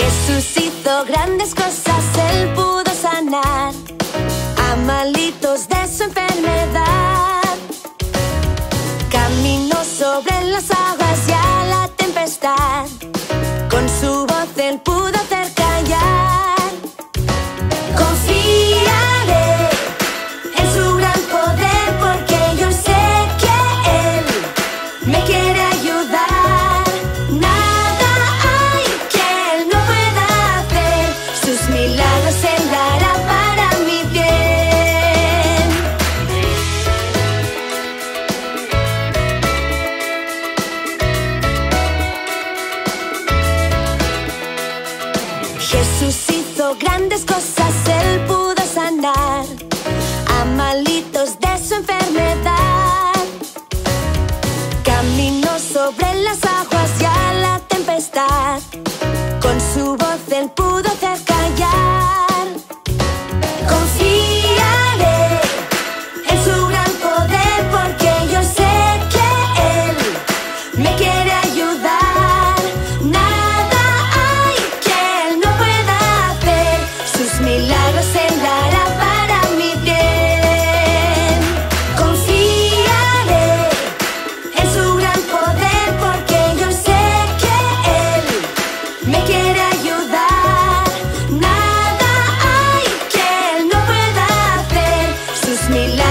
Jesús hizo grandes cosas, Jesús hizo grandes cosas, él pudo sanar a malitos de su enfermedad. Caminó sobre las aguas y a la tempestad. Con su voz él pudo mis milagros.